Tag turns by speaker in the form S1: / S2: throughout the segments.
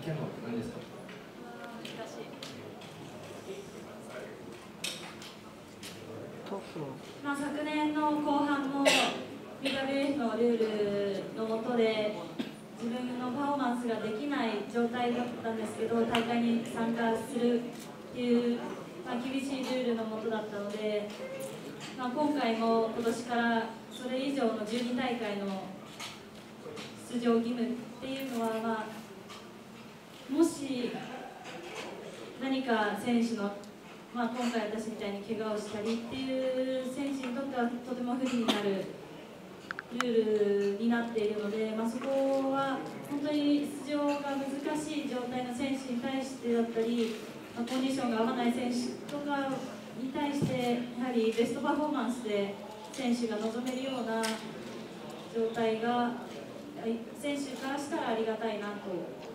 S1: 意見は何ですか？
S2: しいまあ、昨年の後半も BWF のルールのもとで自分のパフォーマンスができない状態だったんですけど大会に参加するっていう、まあ、厳しいルールのもとだったので、まあ、今回も今年からそれ以上の12大会の出場義務っていうのは、まあ、もし何か選手のまあ、今回私みたいに怪我をしたりっていう選手にとってはとても不利になるルールになっているので、まあ、そこは本当に出場が難しい状態の選手に対してだったり、まあ、コンディションが合わない選手とかに対してやはりベストパフォーマンスで選手が望めるような状態が選手からしたらありがたいなと。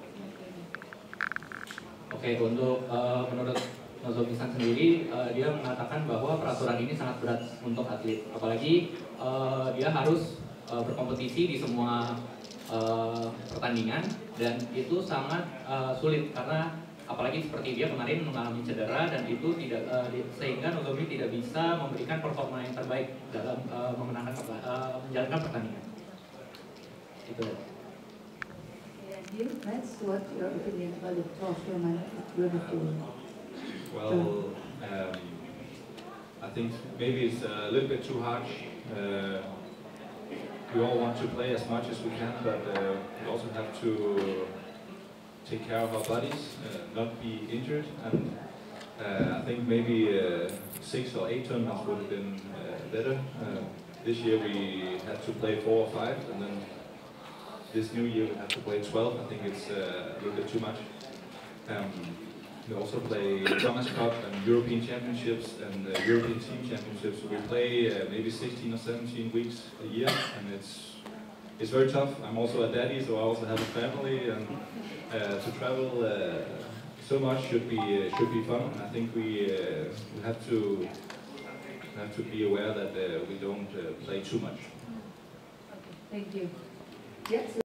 S1: Oke, untuk uh, menurut Nozomi San sendiri uh, dia mengatakan bahwa peraturan ini sangat berat untuk atlet. Apalagi uh, dia harus uh, berkompetisi di semua uh, pertandingan dan itu sangat uh, sulit karena apalagi seperti dia kemarin mengalami cedera dan itu tidak uh, sehingga Nozomi tidak bisa memberikan performa yang terbaik dalam uh, memenangkan uh, menjalankan pertandingan. Itu
S3: Max, what your opinion about the Tokyo Marathon?
S4: Well, um, I think maybe it's a little bit too harsh. Uh, we all want to play as much as we can, but uh, we also have to take care of our bodies, uh, not be injured, and uh, I think maybe uh, six or eight tournaments would have been uh, better. this year we had to play four or five, and then this new year we have to play 12. I think it's a little bit too much. Um, we also play Thomas Cup and European Championships and uh, European Team Championships. So we play uh, maybe 16 or 17 weeks a year, and it's it's very tough. I'm also a daddy, so I also have a family, and uh, to travel uh, so much should be uh, should be fun. And I think we uh, we have to have to be aware that we don't play too much.
S3: Okay, thank you. Yes.